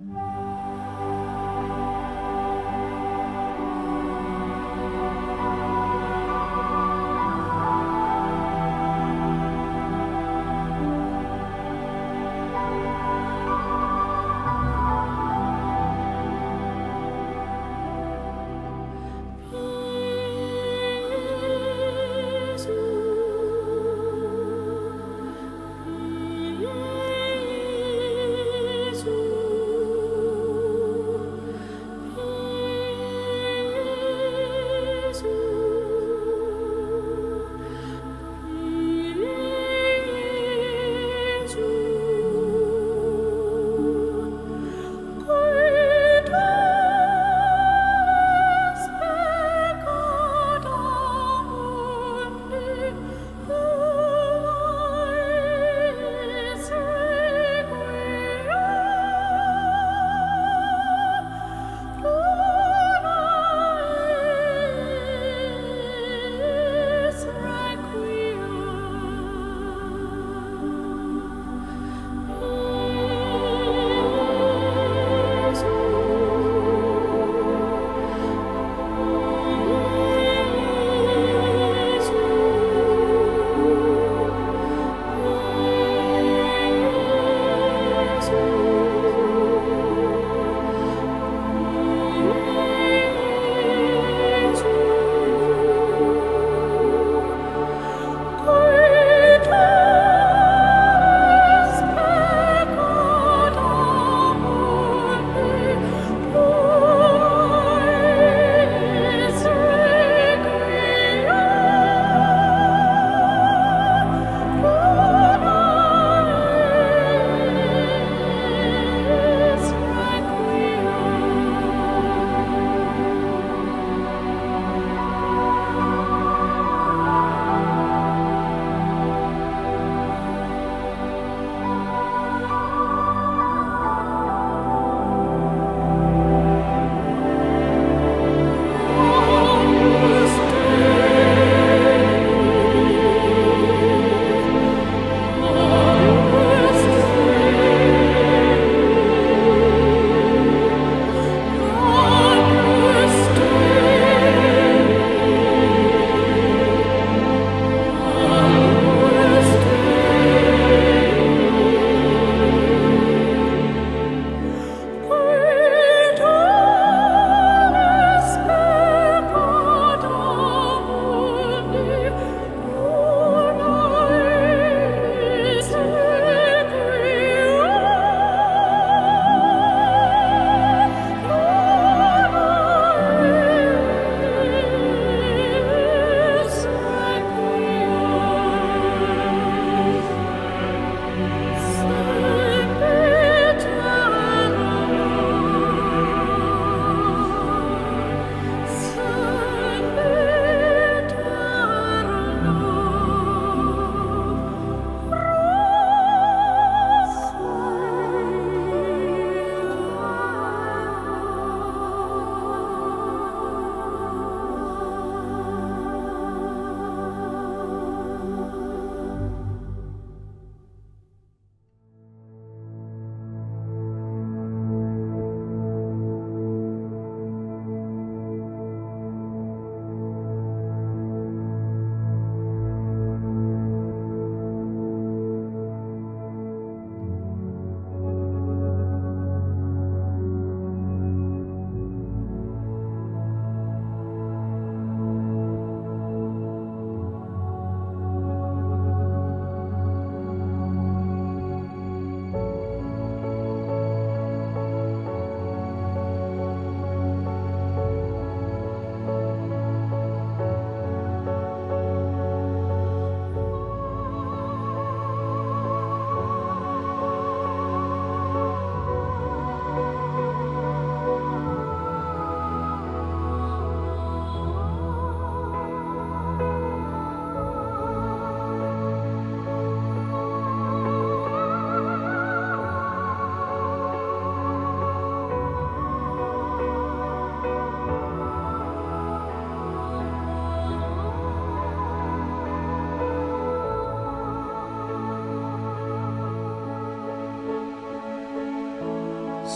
Jesu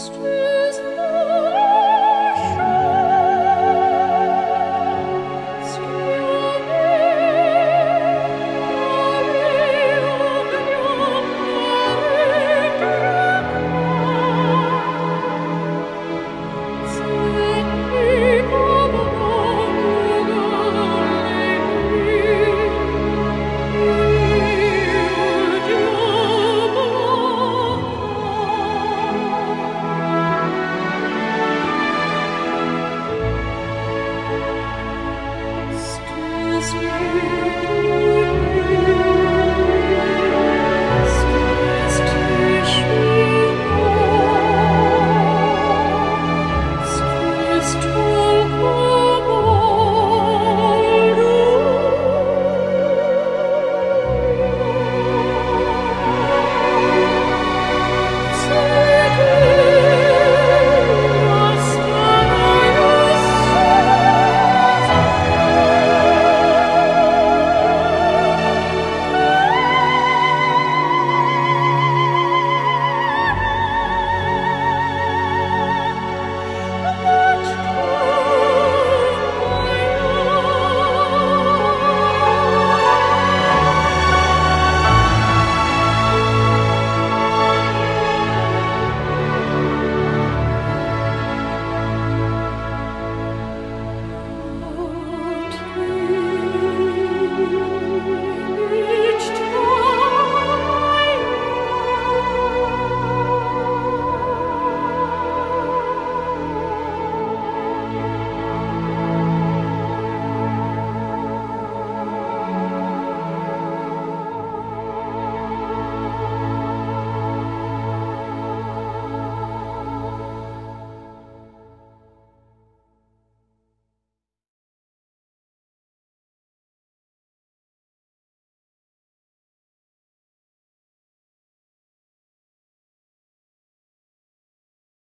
strength.